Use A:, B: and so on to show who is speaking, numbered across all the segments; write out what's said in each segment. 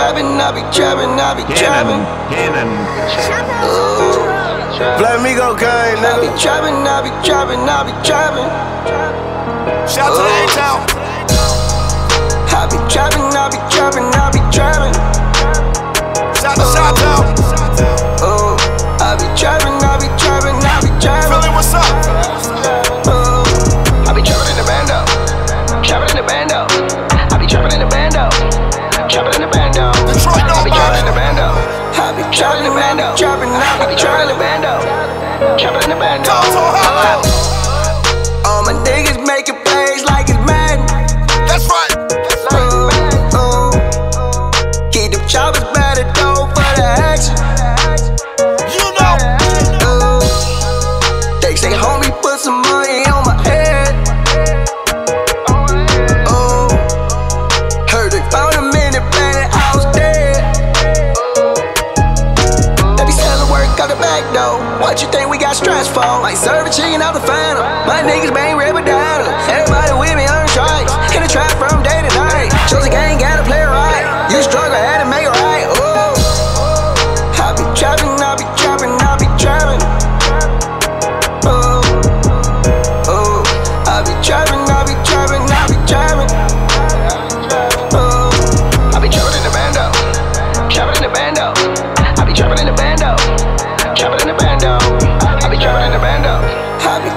A: trapping, I be trapping, I be trapping.
B: Flamigo gang, nigga.
A: I be trapping, I be trapping, I be trapping.
B: Shout to the
A: H-Town. I be trapping, I be trapping, I be trapping. Trapping the bando. Trapping the bando. Trapping the bando. Trapping the bando.
B: Talk
A: so hot. What you think we got stressed for? Like serving chicken out the final. My niggas bang red,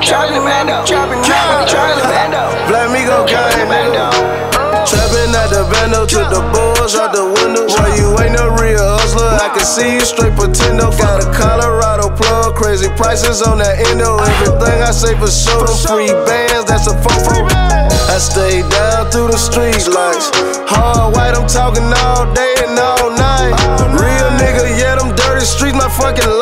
A: Charlie Mando, Charlie Mando, Charlie Mando. Flamigo came Trapping
B: at the bando, took the bulls out the window. Why you ain't no real hustler? I can see you straight pretendo. Got a Colorado plug, crazy prices on that endo. Everything I say for sure, free bands, that's a fofo. I stay down through the street lights. Hard white, I'm talking all day and all night. Real nigga, yeah, them dirty streets, my fucking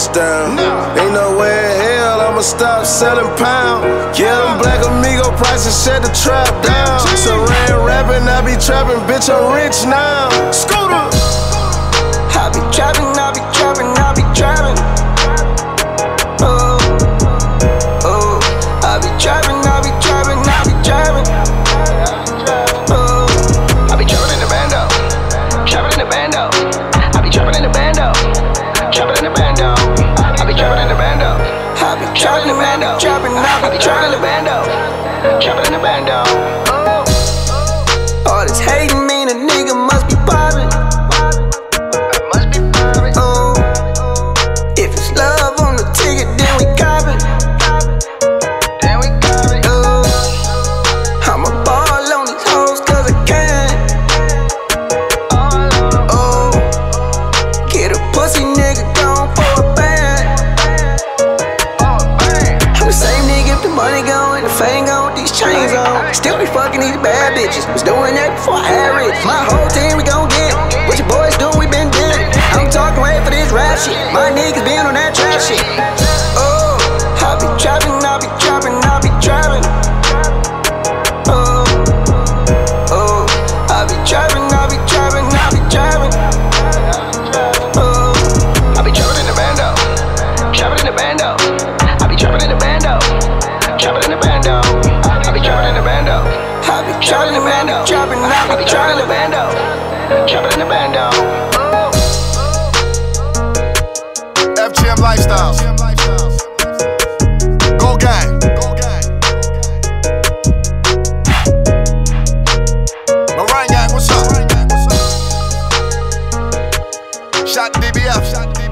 B: touchdown. Ain't no way in hell I'ma stop selling pound. Yeah, them black amigo prices shut the trap down. So ran rapping, I be trapping, bitch, I'm rich now. Scooter.
A: Karena bitches was doing that before I. My whole
B: Shot DBF. Shot DBF.